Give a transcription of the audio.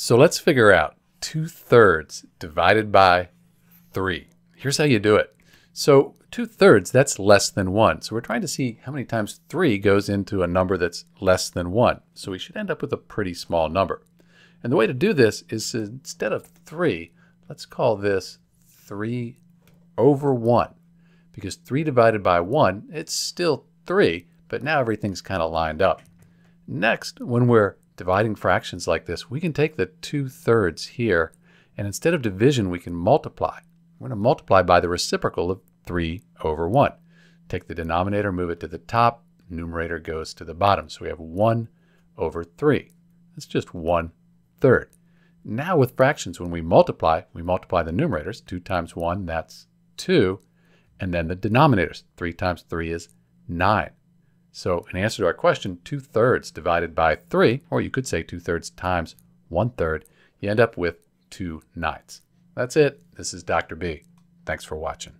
So let's figure out 2 thirds divided by 3. Here's how you do it. So 2 thirds, that's less than 1. So we're trying to see how many times 3 goes into a number that's less than 1. So we should end up with a pretty small number. And the way to do this is instead of 3, let's call this 3 over 1. Because 3 divided by 1, it's still 3, but now everything's kind of lined up. Next, when we're dividing fractions like this, we can take the 2 thirds here, and instead of division, we can multiply. We're going to multiply by the reciprocal of 3 over 1. Take the denominator, move it to the top, numerator goes to the bottom. So we have 1 over 3. That's just 1 third. Now with fractions, when we multiply, we multiply the numerators. 2 times 1, that's 2. And then the denominators. 3 times 3 is 9. So in answer to our question, 2 thirds divided by 3, or you could say 2 thirds times 1 third, you end up with 2 ninths. That's it. This is Dr. B. Thanks for watching.